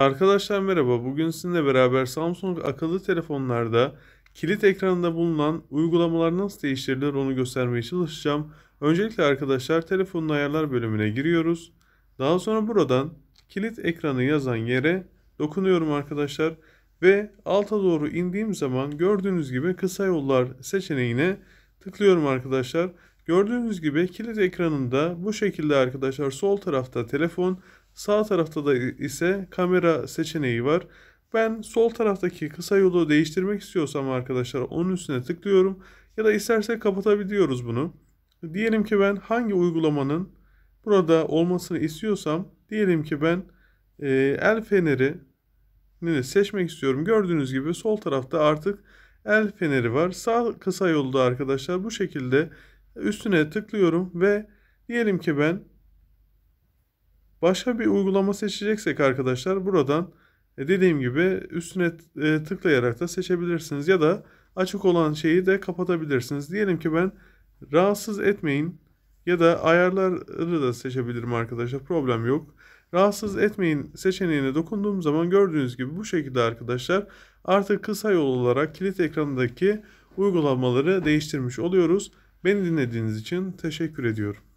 Arkadaşlar merhaba. Bugün sizinle beraber Samsung akıllı telefonlarda kilit ekranında bulunan uygulamalar nasıl değiştirilir onu göstermeye çalışacağım. Öncelikle arkadaşlar telefonun ayarlar bölümüne giriyoruz. Daha sonra buradan kilit ekranı yazan yere dokunuyorum arkadaşlar. Ve alta doğru indiğim zaman gördüğünüz gibi kısa yollar seçeneğine tıklıyorum arkadaşlar. Gördüğünüz gibi kilit ekranında bu şekilde arkadaşlar sol tarafta telefon Sağ tarafta da ise kamera seçeneği var. Ben sol taraftaki kısa yolu değiştirmek istiyorsam arkadaşlar onun üstüne tıklıyorum. Ya da isterse kapatabiliyoruz bunu. Diyelim ki ben hangi uygulamanın burada olmasını istiyorsam diyelim ki ben e, el feneri seçmek istiyorum. Gördüğünüz gibi sol tarafta artık el feneri var. Sağ kısa yolda arkadaşlar bu şekilde üstüne tıklıyorum ve diyelim ki ben Başka bir uygulama seçeceksek arkadaşlar buradan e, dediğim gibi üstüne e, tıklayarak da seçebilirsiniz ya da açık olan şeyi de kapatabilirsiniz. Diyelim ki ben rahatsız etmeyin ya da ayarları da seçebilirim arkadaşlar problem yok. Rahatsız etmeyin seçeneğine dokunduğum zaman gördüğünüz gibi bu şekilde arkadaşlar artık kısa yol olarak kilit ekranındaki uygulamaları değiştirmiş oluyoruz. Beni dinlediğiniz için teşekkür ediyorum.